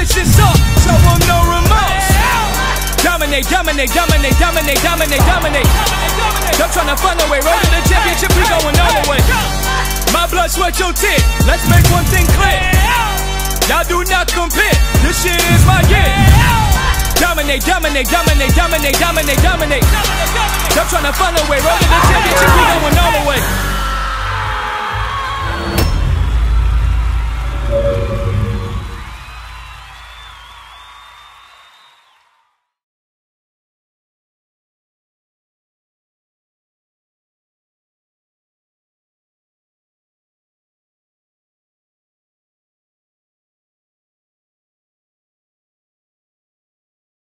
bitches up, show I'm no remorse. Dominate, dominate, dominate, dominate, dominate, dominate. Don't tryna find a way, roll to the championship, we going all the way. My blood, sweat, your tears. Let's make one thing clear. Y'all do not compare. This shit is my year. Dominate, dominate, dominate, dominate, dominate, dominate. Don't tryna find a way, roll to the championship, we going all the way.